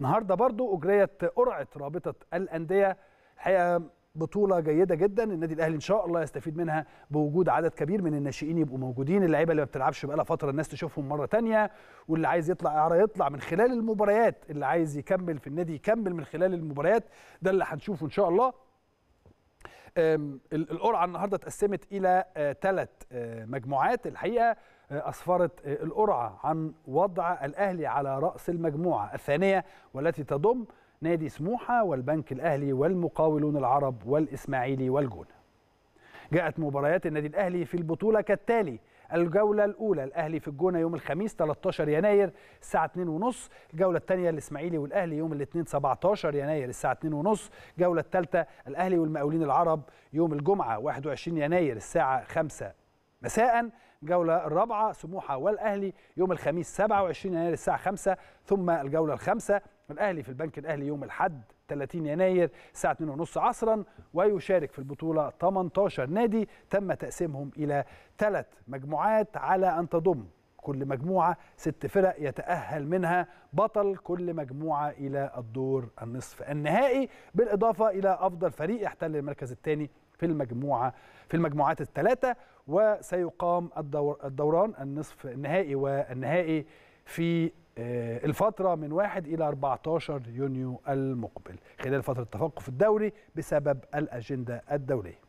النهارده برضو أجريت قرعة رابطة الأندية. الحقيقة بطولة جيدة جدا. النادي الأهلي إن شاء الله يستفيد منها بوجود عدد كبير من الناشئين يبقوا موجودين. اللعيبة اللي ما بتلعبش بقالها فترة الناس تشوفهم مرة تانية. واللي عايز يطلع إعارة يطلع من خلال المباريات. اللي عايز يكمل في النادي يكمل من خلال المباريات. ده اللي هنشوفه إن شاء الله. القرعة النهاردة اتقسمت إلى ثلاث مجموعات. الحقيقة أسفرت القرعة عن وضع الأهلي على رأس المجموعة الثانية والتي تضم نادي سموحة والبنك الأهلي والمقاولون العرب والإسماعيلي والجونة. جاءت مباريات النادي الأهلي في البطولة كالتالي الجولة الأولى. الأهلي في الجونة يوم الخميس 13 يناير الساعة 2:30 الجولة الثانية الإسماعيلي والأهلي يوم الاثنين 17 يناير الساعة 2:30 الجولة الثالثة الأهلي والمقاولين العرب يوم الجمعة 21 يناير الساعة 5 مساء. الجولة الرابعة سموحة والأهلي يوم الخميس 27 يناير الساعة 5 ثم الجولة الخامسة الأهلي في البنك الأهلي يوم الحد 30 يناير الساعة 2:30 عصرا ويشارك في البطولة 18 نادي تم تقسيمهم إلى ثلاث مجموعات على أن تضم كل مجموعة ست فرق يتأهل منها بطل كل مجموعة إلى الدور النصف النهائي بالإضافة إلى أفضل فريق يحتل المركز الثاني في المجموعة في المجموعات الثلاثة وسيقام الدور الدوران النصف النهائي والنهائي في الفترة من 1 إلى 14 يونيو المقبل خلال فترة التوقف الدوري بسبب الأجندة الدولية.